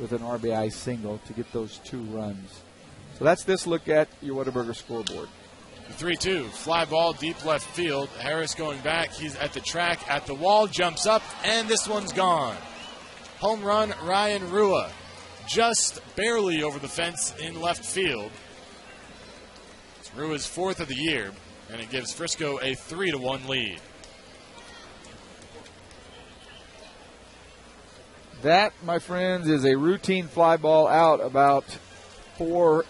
with an RBI single to get those two runs. So that's this look at your Whataburger scoreboard. 3 2. Fly ball deep left field. Harris going back. He's at the track, at the wall, jumps up, and this one's gone. Home run, Ryan Rua. Just barely over the fence in left field. It's Rua's fourth of the year, and it gives Frisco a 3 to 1 lead. That, my friends, is a routine fly ball out about four